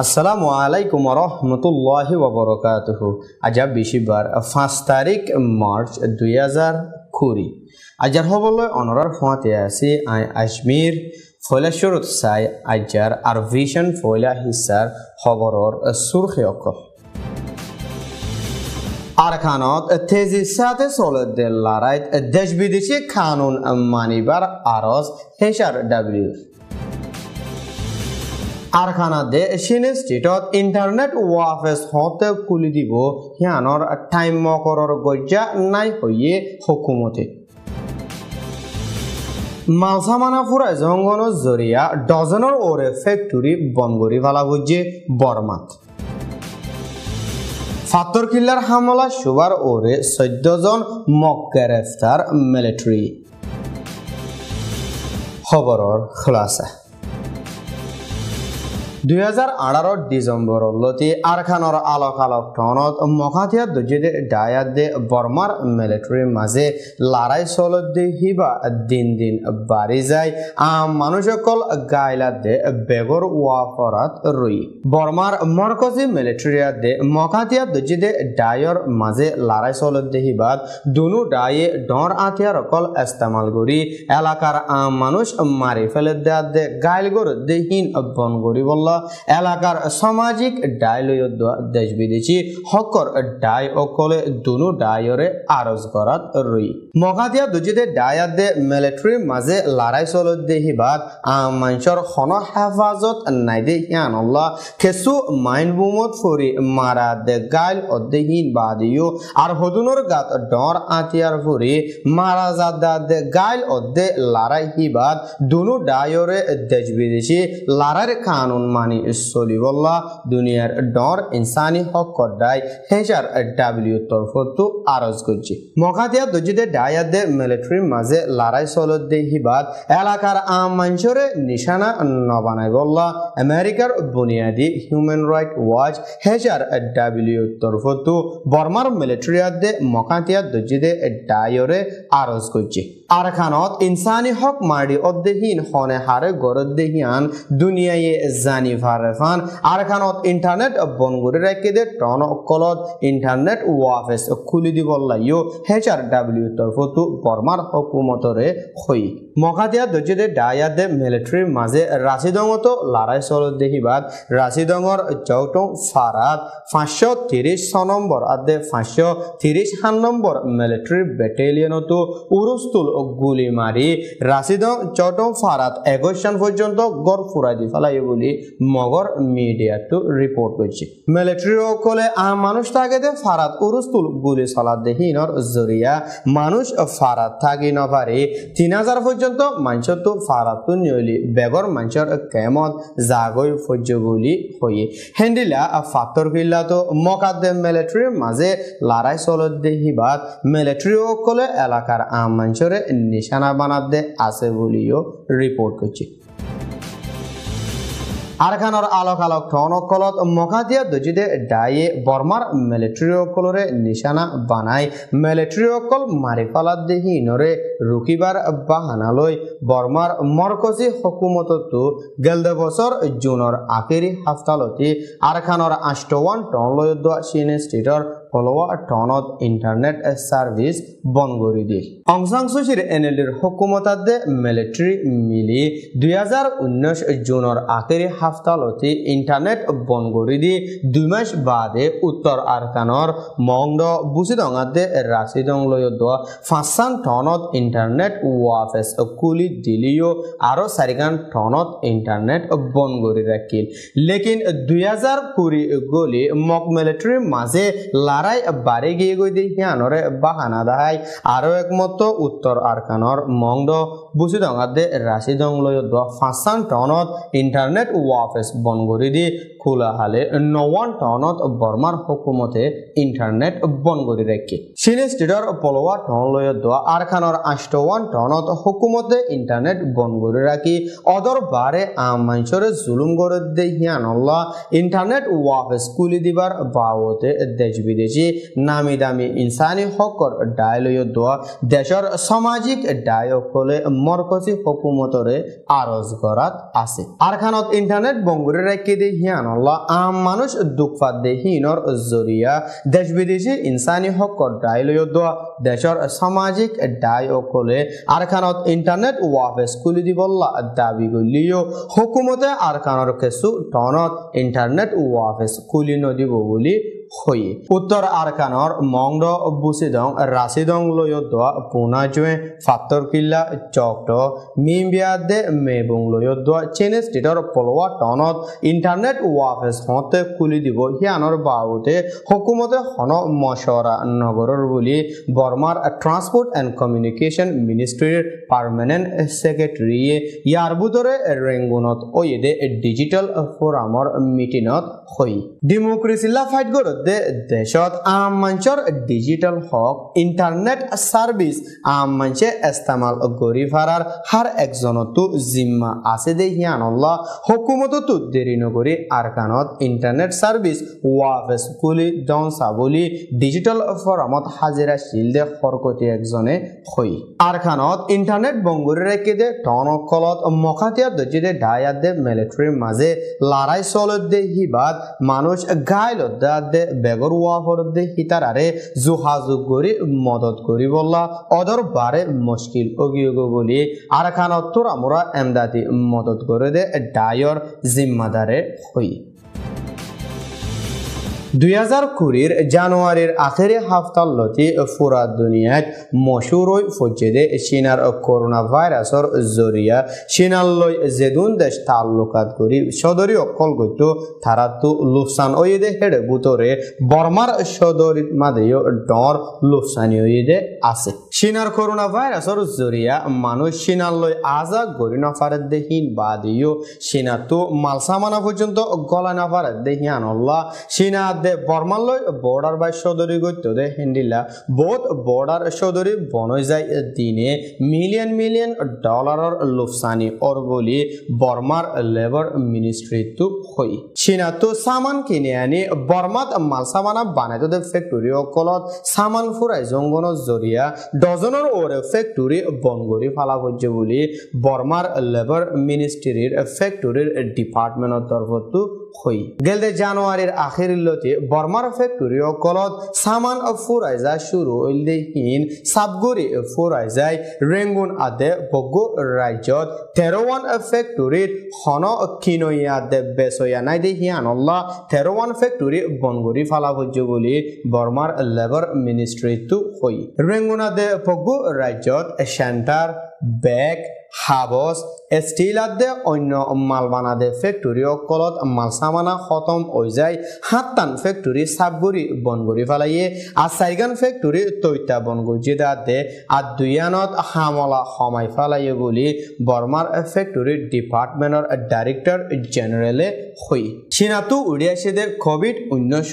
আসসালামু আলাইকুম রহমতুল্লাহ ওবরকাতহ। আজা বিশিবার পাঁচ তারিখ মার্চ দুই হাজার কুড়ি। আজার হবলৈ অনরার ফোঁতে আছে আই আজমির ফয়লা শুরুত চাই আজাৰ আৰু ভিজন ফয়লা হিচাৰ খবৰৰ চুৰখে অকল আরখানত তেজি সাথে চলতে লড়াইত দেশ বিদেশি কানুন মানিবার আরজ হেসার ডাব্লিউ। আরখানা দে সিনে ষ্টেটত ইণ্টাৰনেট ৱাফেজ হতে খুলি দিব সিয়ানৰ টাইম মকৰৰ গজ্জা নাই হৈয়ে হুকুমতে মালসামানা ফুৰা জংগনৰ জৰিয়া ডজনৰ ওৰে ফেক্টৰী বন্ধ কৰি পেলা বুজে বৰমাত ফাতর কিল্লার হামলা সুবার ওরে চৈধ্য জন মক গ্রেফতার মিলিটারি খবরের খোলাসা দুই হাজাৰ আঠাৰৰ ডিচেম্বৰলৈকে আৰখানৰ আলোক আলোক টনত মহাথিয়া দুজিদে ডায়াত দে বৰ্মাৰ মিলিটাৰীৰ মাজে লৰাই চলত দে হিবা দিন দিন বাঢ়ি যায়। আম মানুহসকল গাইলাত দে বেগৰ ৱাফৰাত ৰৈ বৰ্মাৰ মৰকজি মিলিটাৰীয়াত দে মহাথিয়া দুজিদে ডায়ৰ মাজে লৰাই চলত দে হিবাত দুনো ডায়ে ডৰ আঠিয়াৰ অকল ইস্তেমাল কৰি এলেকাৰ আম মানুষ মাৰি ফেলে দে গাইলগৰ দেহীন বন কৰিবলৈ এলাকার সামাজিক ডাই লয়দ্দ দেশ বিদেশি হকর ডাই অকলে দুনো ডায়রে আরজ করাত রই। মগাদিয়া দুজিদে ডায়াত দে মিলিটারির মাঝে লড়াই চলত দে হিবাত আম মানুষের হন হেফাজত নাই দে হিয়ান আল্লাহ। খেসু মাইন বুমত ফরি মারা দে গাইল অদেহীন বাদিও আর হদুনর গাত ডর আতিয়ার ফরি মারা জাদা দে গাইল অদে লড়াই হিবাত দুনো ডায়রে দেশ বিদেশি লড়াইয়ের কানুন মানি চলিবল্লা দুনিয়ার ডর, ইনসানি হক কডাই হেজার ডাব্লিউ তরফতো আরজ করছে। মকাতিয়া দজিদে ডায়াদে মিলিটারির মাঝে লড়াই চলত দে হিবাত এলাকার আম মানুষরে নিশানা নবানাই বললা আমেরিকার বুনিয়াদী হিউম্যান রাইট ওয়াচ হেজার ডাব্লিউ তরফতো বর্মার মিলিটারিয়াদে মকাতিয়া দজিদে ডায়রে আরজ করছে। আরখানত ইনসানি হক মারি অদ্দেহীন, হনে হারে গরদ্দেহিয়ান, দুনিয়ায় জানি ফারেফান। আরখানত ইন্টারনেট বনগুরি রেখে দে, টন অকলত ইন্টারনেট ওয়াফেস খুলি দিব লাইও। হেচার ডাব্লিউ তরফতো বর্মার হকুমতরে হই। মকাতিয়া দজিদে ডায়াদে মিলিটারির মাঝে রাশিদঙতো লড়াই চলত দেহিবাদ। রাশিদঙর চৌটং ফারাত পাঁচশো তিরিশ ছ নম্বর আদে পাঁচশো তিরিশ সাত নম্বর মিলিটারি ব্যাটালিয়নতো উরুস্তুল গুলি মারি। রাশিদং চৌটং ফারাত একুশ পর্যন্ত গড় ফুরাই দি ফেলাই বলি মগর মিডিয়াটো রিপোর্ট করছে। মিলিটারি সকলে আম মানুষ থাকে দে ফারাত উরুস্তুল, গুলি চলাত দেহিনর জরিয়া। মানুষ ফারাত থাকি নপারে তিন হাজার পর্যন্ত মানুষের তো নিয়লি। বেগর মানুষের কেমত জাগৈ ফজ্য গুলি হয়ে হেন্দিলা ফাতর কিল্লা তো মকাদ্দে মিলিটারির মাঝে লড়াই চলত দেহিবাত মিলিটারি সকলে এলাকার আম মানুষের নিশানা বানাত দে আছে বলিও রিপোর্ট করছে। আরখানৰ আলোক আলোক ঠনকলত মকাতিয়া দজিদে ডায়ে বৰ্মাৰ অকলরে নিশানা বানাই অকল মাৰি ফালাত দেহি নৰে ৰুকিবাৰ বাহানালৈ বৰ্মাৰ মৰকজী হকুমততো গেলদে বছৰ জুনৰ আখেৰী হাফতালতি। আৰখানৰ আষ্টৱান টন লৈ দোৱা ষ্টেটৰ টনত ইণ্টাৰনেট ছাৰ্ভিচ বন্ধ কৰি দিয়ে। অংশাং সুচিৰ এন এল ডিৰ হকুমতাতে মিলিটাৰী মিলি দুই হাজাৰ ঊনৈছ জুনৰ আখেৰী হাফতালতি ইণ্টাৰনেট বন্ধ কৰি দি দুই মাস বাদে উত্তৰ আৰকানৰ মংদ বুচিদঙাতে ৰাচিদং লৈ দোৱা পাঁচখান টনত ইণ্টাৰনেট ৱাফেচ খুলি দিলিও আৰু চাৰিখান টনত ইণ্টাৰনেট বন্ধ কৰি ৰাখিল। লেকিন দুই হাজাৰ কুৰি গলি মক মিলিটাৰীৰ মাজে লড়াই বাড়ি গিয়ে গই দি সিয়ানরে বাহানা দাহাই। আরও একমত উত্তর আরকানর মংদ বুচিদঙাতে রাশিদং লৈ দোৱা পাঁচখান টনত ইণ্টাৰনেট ৱাফেচ বন্ধ কৰি দি খোলা হালে নৱান টনত বৰ্মাৰ হুকুমতে ইণ্টাৰনেট বন্ধ কৰি ৰাখি। চিনে ষ্টেটৰ পলোৱা টন লৈ দোৱা আৰখানৰ আষ্টৱান টনত হুকুমতে ইণ্টাৰনেট বন্ধ কৰি ৰাখি অদৰ বাৰে আম মানুষরে জুলুম করে দে হিয়ানল্লা ইণ্টাৰনেট ৱাফেচ খুলি দিবার বাবতে দেশ বিদেশ বেশি নামি দামি ইনসানি হকর ডায়লয় দোয়া দেশৰ সামাজিক ডায়কলে মরকসি হকুমতরে আরজ করাত আছে। আরখানত ইন্টারনেট বঙ্গুরে রেখে দিয়ে হিয়ানল্লাহ আম মানুষ দুঃখাত দে হিনর জরিয়া। দেশ বিদেশি ইনসানি হকর ডায়লয় দোয়া দেশৰ সামাজিক ডায়কলে আরখানত ইন্টারনেট ওয়াফেস খুলি দিবল্লা দাবি করলিও হুকুমতে আরখানৰ কেঁচু টনত ইন্টারনেট ওয়াফেস খুলি নদিব বুলি হয়ে উত্তর আরকানর মংড বুসিদং রাসিদং লয়দ পুনাজুয়ে ফাত্তর কিল্লা চকট মিমবিয়াদে মেবং লয়দ চেনে স্টেটর পলোয়া টনত ইন্টারনেট ওয়াফেস হতে খুলি দিব। হিয়ানর বাবুতে হকুমতে হন মশরা নগরর বুলি বর্মার ট্রান্সপোর্ট এন্ড কমিউনিকেশন মিনিস্ট্রির পার্মানেন্ট সেক্রেটারি ইয়ার বুতরে রেঙ্গুনত ওয়েদে ডিজিটাল ফোরামর মিটিনত হই। ডেমোক্রেসিলা ফাইট গড়ত মধ্যে দেশত আম মঞ্চর ডিজিটাল হক ইন্টারনেট সার্ভিস আম মঞ্চে ইস্তেমাল গরি ফারার হার একজনতো জিম্মা আছে দে হিয়ানল্লাহ। হুকুমততো দেরি নগরী আরকানত ইন্টারনেট সার্ভিস ওয়াফেস কুলি ডন সাবলি ডিজিটাল ফরামত হাজিরা শিলদে হরকতি একজনে হই আরখানত ইন্টারনেট বঙ্গুরি রেখে দে টনকলত মখাতিয়া দজিদে ডায়াত দে মিলিটারির মাঝে লড়াই চলত দে হিবাদ, মানুষ গাইলত দে বেগর ওয়া হরদে হিতারারে যোগাযোগ কৰি মদত কৰিবলা অদর বারে মুশকিল অগিয়োগ বলি। আর খানত আমরা এমদাদি মদত করে দে, ডায়র জিম্মাদারে হই। দুই হাজার কুড়ির জানুয়ারির আখেরি হাফতাল্লতি ফুরা দুনিয়াত মশুরই ফজ্জেদে চীনার করোনা ভাইরাসর জরিয়া চীনাল্লই জেদুন দেশ তাল্লুকাত করি সদরি অকল গত্য তারাতু লুফসান ওয়েদে হেডে বুতরে বর্মার সদরি মাদেয় ডর লুফসানি ওয়েদে আছে। চীনার করোনা ভাইরাসর জরিয়া মানুষ চীনাল্লই আজা গরি নফারের দেহীন বাদিও চীনাতো মালসামানা পর্যন্ত গলা নফারের দেহিয়ান আল্লাহ চীনা দে বর্মালৈ বৰ্ডাৰ বাই চৌধুৰী গৈতো দে হিন্দিলা। বহুত বৰ্ডাৰ চৌধুৰী বনৈ যায় দিনে মিলিয়ন মিলিয়ন ডলাৰৰ লোকচানি অৰ বুলি বৰ্মাৰ লেবাৰ মিনিষ্ট্ৰীটো হৈ চীনাতো চামান কিনি আনি বৰ্মাত মাল চামানা বানাইতো দে ফেক্টৰী অকলত চামান ফুৰাই জংগনৰ জৰিয়া ডজনৰ ওৰে ফেক্টৰী বন কৰি ফালা হৈছে বুলি বৰ্মাৰ লেবাৰ মিনিষ্ট্ৰীৰ ফেক্টৰীৰ ডিপাৰ্টমেণ্টৰ তৰফতো হৈ গেলদে জানুৱাৰীৰ আখেৰিলতে বৰ্মাৰ ফেক্টৰী অকলত চামান ফুৰাই যায় শুৰু হইলে হিন চাবগুৰি ফুৰাই যায় ৰেংগুন আদে বগু ৰাজ্যত তেৰৱান ফেক্টৰীত হন কিনয়া দে বেচয়া নাই দে হিয়ানল্লা তেৰৱান ফেক্টৰী বনগুৰি ফালা ভোজ্য বুলি বৰ্মাৰ লেবাৰ মিনিষ্ট্ৰীটো হৈ ৰেংগুন আদে বগু ৰাজ্যত চেণ্টাৰ বেগ হাবস ষ্টিলাদে অন্য মালবানাদে ফেক্টৰী অকলত মালচামানা খতম হৈ যায়। সাতটান ফেক্টৰী চাবগুৰি বন কৰি পেলাইয়ে আর চাৰিগান ফেক্টৰী তৈতা বন গজি দে আর দুইয়ানত হামলা সমাই পেলাইয়ে বুলি বৰ্মাৰ ফেক্টৰী ডিপাৰ্টমেণ্টৰ ডাইৰেক্টৰ জেনেৰেলে হৈ চীনাতো উলিয়াইছে দে কভিড ঊনৈছ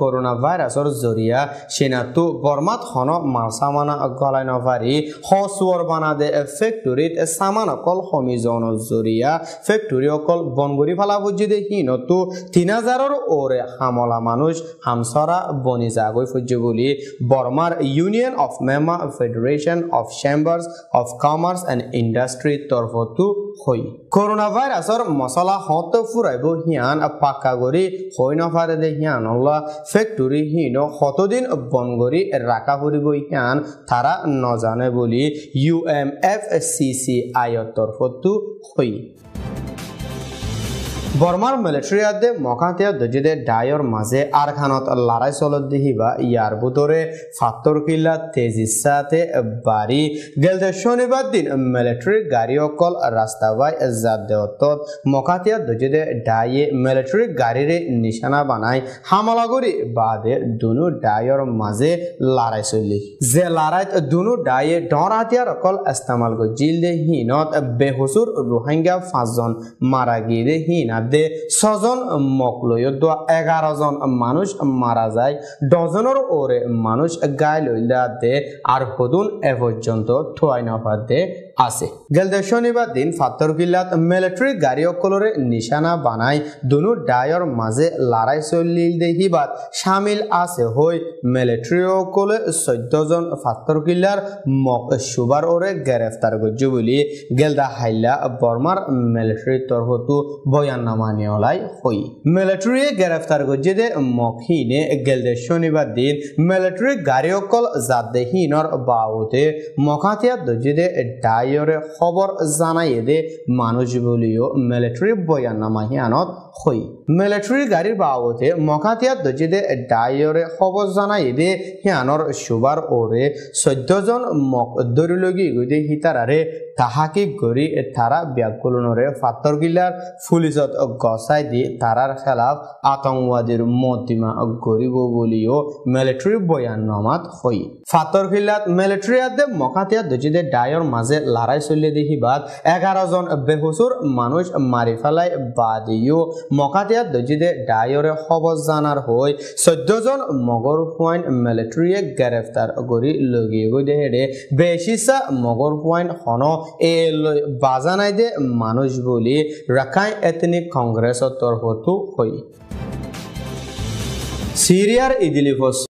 করোনা ভাইরাসর জরিয়া চীনাতো বর্মাত হন মালসামানা গলাই নপারি হসুয়ার বানাদে ফেক্টৰীত সামান অকল সমিজনৰ জৰিয়া, ফেক্টৰী অকল বন কৰি পেলা বুজি হিনতো তিন হাজাৰৰ ওৰে হামলা মানুষ হামচৰা বনি যাগৈ ফুজি বুলি বৰ্মাৰ union of মেমা federation of chambers of commerce and ইণ্ডাষ্ট্ৰীৰ তৰফতো হৈ। করোনা ভাইরাসর মশলা হত ফুরাইব হিয়ান পাক্কা গরি হই নফারে দে হিয়ান অল্লা। ফ্যাক্টরি হিন হতদিন বন গরি রাখা ফুরিব হিয়ান তারা নজানে বলি U M F FCC آیات طرف kui. হই বর্মার মিলিটারিয়াদে মকাতিয়া দজিদে ডায়র মাঝে আরখানত লড়াই চলত দিহিবা ইয়ার ভিতরে ফাত্তর কিল্লা তেজিসাতে বাড়ি গেলতে শনিবার দিন মিলিটারি গাড়ি অকল রাস্তা বাই জাত দেওয়ত মকাতিয়া দজিদে ডায়ে মিলিটারি গাড়িরে নিশানা বানাই হামলা করি বাদে দুনু ডায়র মাঝে লড়াই চলি যে লড়াইত দুনু ডায়ে ডর হাতিয়ার অকল ইস্তেমাল দে হিনত বেহুসুর রোহিঙ্গা পাঁচজন মারা গিয়ে হিনা মধ্যে ছজন মকলৈ এগারো জন মানুষ মারা যায়। ডজনের ওরে মানুষ গায়ে লইলাতে আর হদুন এ পর্যন্ত থুয়াই নফাতে আছে। গেলদে শনিবার দিন ফাত্তর কিল্লাত মিলিটারি গাড়ী অকলরে নিশানা বানাই। দুনু ডায়র মাঝে লড়াই চলিল দেহিবাত সামিল আছে হই মিলিটারি অকলে চৈধ্যজন ফাত্তর কিল্লার মক সুবার ওরে গ্রেফতার করছে বলি গেলদা হাইলা বর্মার মিলিটারি তরফতো বয়াননামা নিয়লাই হই মিলিটারিয়ে গ্রেফতার করছে দে মকহিনে গেলদে শনিবার দিন মিলিটারি গাড়ী অকল জাদেহীনৰ বাবদে মখাতিয়া দজিদে ডায়রে খবর জানাই দে মানুষ বলিও মিলিটারি বয়াননামা হিয়ানত হই মিলিটারি গাড়ির বাবদে মখাতিয়া দজিদে ডায়রে খবর জানাই দে হিয়ানর সুবার ওরে চৈধ্যজন মক দরিলগি গইদে হিতারারে তাহাকি গড়ি তারা ব্যাকুলনরে ফাত্তর গিলার পুলিশত গসাই দি তারার খেলাফ আতঙ্কবাদীর মতিমা গরিব বলিও মিলিটারি বয়াননামাত হই ফাতর খিলাত মিলিটারি আদে মকাতিয়া দজিদে ডায়র মাঝে লড়াই চলিয়ে দেখি বাদ এগারো জন বেহুসুর মানুষ মারি ফেলাই বাদিও মকাতিয়া দজিদে ডায়রে খবর জানার হই চৈধ্য জন মগর পয়েন্ট মিলিটারিয়ে গ্রেফতার করি লগিয়ে গই দেহে বেশিসা মগর পয়েন্ট হন এ বাজানাই দে মানুষ বলি রাখাই এথনিক কংগ্রেসর তরফতো হই সিরিয়ার ইদিলিফ